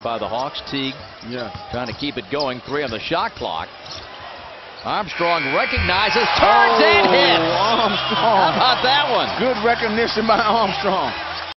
by the Hawks. Teague Yeah. trying to keep it going. Three on the shot clock. Armstrong recognizes, turns oh, and hits. How about that one? Good recognition by Armstrong.